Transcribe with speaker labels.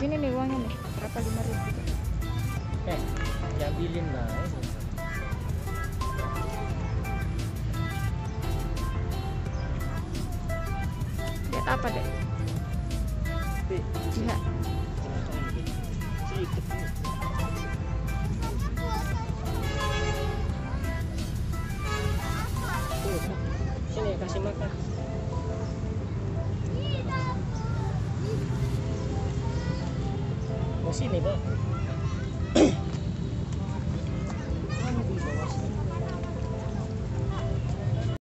Speaker 1: ini nih uangnya nih. Berapa? Lima ribu.
Speaker 2: Eh diambilin lah ini.
Speaker 1: lihat apa deh lihat
Speaker 2: Tuh, sini kasih makan 我信你们